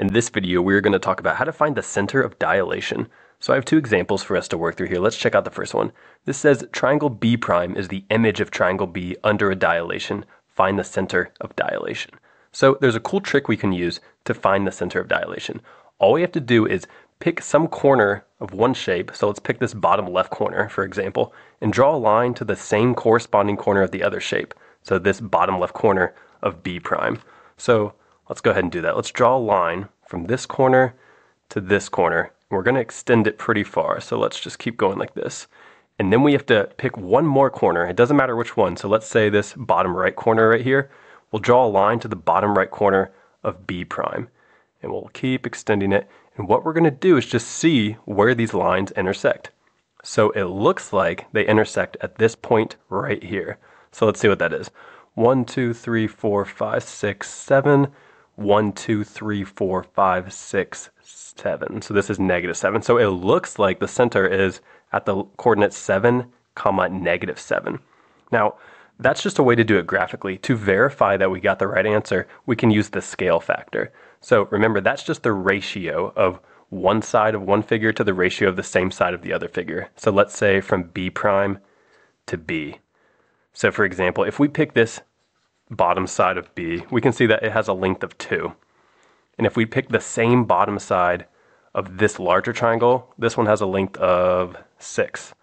In this video, we're going to talk about how to find the center of dilation. So I have two examples for us to work through here. Let's check out the first one. This says triangle B prime is the image of triangle B under a dilation. Find the center of dilation. So there's a cool trick we can use to find the center of dilation. All we have to do is pick some corner of one shape. So let's pick this bottom left corner, for example, and draw a line to the same corresponding corner of the other shape. So this bottom left corner of B prime. So let's go ahead and do that. Let's draw a line from this corner to this corner. We're going to extend it pretty far. So let's just keep going like this. And then we have to pick one more corner. It doesn't matter which one. So let's say this bottom right corner right here. We'll draw a line to the bottom right corner of B prime. And we'll keep extending it. And what we're going to do is just see where these lines intersect. So it looks like they intersect at this point right here. So let's see what that is. 1, 2, 3, 4, 5, 6, 7. 1, 2, 3, 4, 5, 6, 7. So this is negative 7. So it looks like the center is at the coordinate 7, comma, negative 7. Now, that's just a way to do it graphically. To verify that we got the right answer, we can use the scale factor. So remember, that's just the ratio of one side of one figure to the ratio of the same side of the other figure. So let's say from B prime to B. So for example, if we pick this bottom side of B, we can see that it has a length of 2. And if we pick the same bottom side of this larger triangle, this one has a length of 6.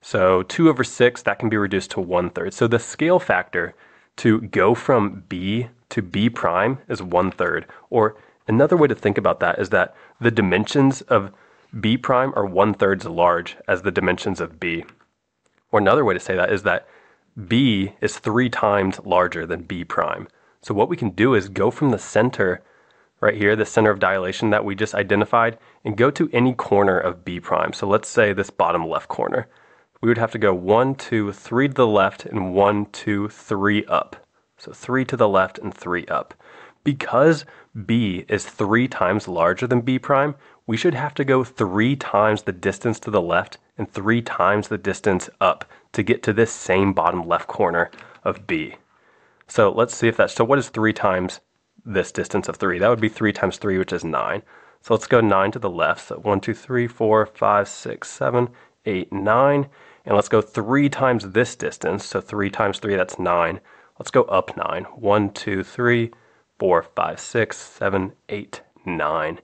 So 2 over 6, that can be reduced to 1 third. So the scale factor to go from B to B prime is 1 third. Or another way to think about that is that the dimensions of B prime are 1 third as large as the dimensions of B. Or another way to say that is that B is three times larger than B prime. So what we can do is go from the center right here, the center of dilation that we just identified, and go to any corner of B prime. So let's say this bottom left corner. We would have to go one, two, three to the left, and one, two, three up. So three to the left and three up. Because B is three times larger than B prime, we should have to go three times the distance to the left and three times the distance up to get to this same bottom left corner of B. So let's see if that's, so what is three times this distance of three? That would be three times three, which is nine. So let's go nine to the left. So one, two, three, four, five, six, seven, eight, nine. And let's go three times this distance. So three times three, that's nine. Let's go up nine. One, two, three, four, five, six, seven, eight, nine.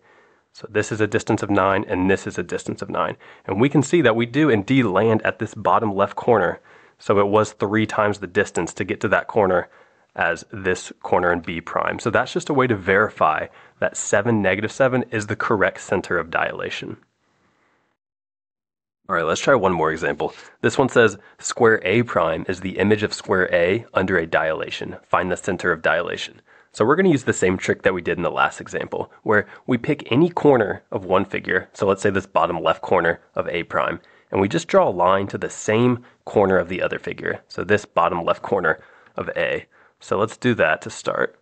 So this is a distance of 9 and this is a distance of 9. And we can see that we do indeed land at this bottom left corner. So it was 3 times the distance to get to that corner as this corner in B prime. So that's just a way to verify that 7, negative 7 is the correct center of dilation. All right, let's try one more example. This one says square A prime is the image of square A under a dilation. Find the center of dilation. So we're going to use the same trick that we did in the last example, where we pick any corner of one figure, so let's say this bottom left corner of A prime, and we just draw a line to the same corner of the other figure, so this bottom left corner of A. So let's do that to start.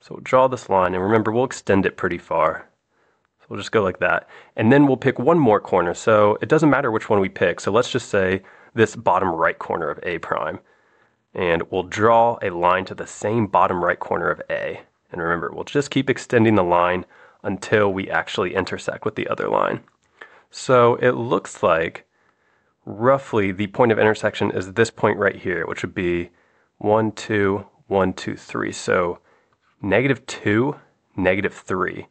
So we'll draw this line, and remember, we'll extend it pretty far. So we'll just go like that. And then we'll pick one more corner, so it doesn't matter which one we pick. So let's just say this bottom right corner of A prime and we'll draw a line to the same bottom right corner of A. And remember, we'll just keep extending the line until we actually intersect with the other line. So it looks like roughly the point of intersection is this point right here, which would be 1, 2, 1, 2, 3. So negative 2, negative 3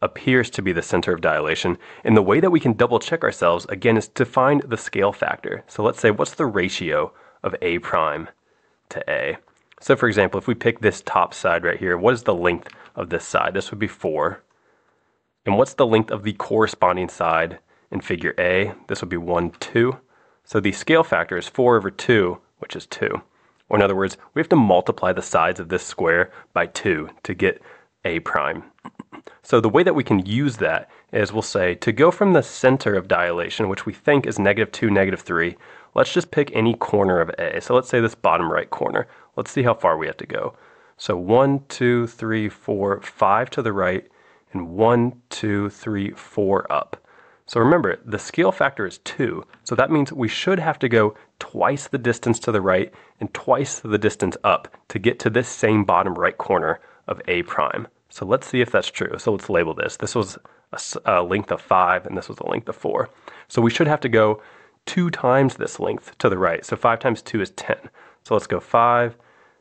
appears to be the center of dilation. And the way that we can double check ourselves, again, is to find the scale factor. So let's say, what's the ratio of A prime to A. So for example, if we pick this top side right here, what is the length of this side? This would be 4. And what's the length of the corresponding side in figure A? This would be 1, 2. So the scale factor is 4 over 2, which is 2. Or in other words, we have to multiply the sides of this square by 2 to get A prime. So the way that we can use that is we'll say to go from the center of dilation, which we think is negative 2, negative 3, Let's just pick any corner of A. So let's say this bottom right corner. Let's see how far we have to go. So one, two, three, four, five to the right, and one, two, three, four up. So remember, the scale factor is 2, so that means we should have to go twice the distance to the right and twice the distance up to get to this same bottom right corner of A prime. So let's see if that's true. So let's label this. This was a, a length of 5 and this was a length of 4. So we should have to go 2 times this length to the right. So 5 times 2 is 10. So let's go 5,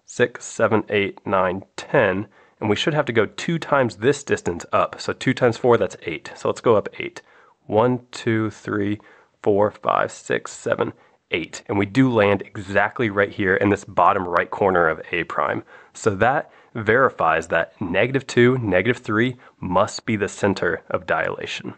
6, 7, 8, 9, 10. And we should have to go 2 times this distance up. So 2 times 4, that's 8. So let's go up 8. 1, 2, 3, 4, 5, 6, 7, 8. And we do land exactly right here in this bottom right corner of A prime. So that verifies that negative 2, negative 3 must be the center of dilation.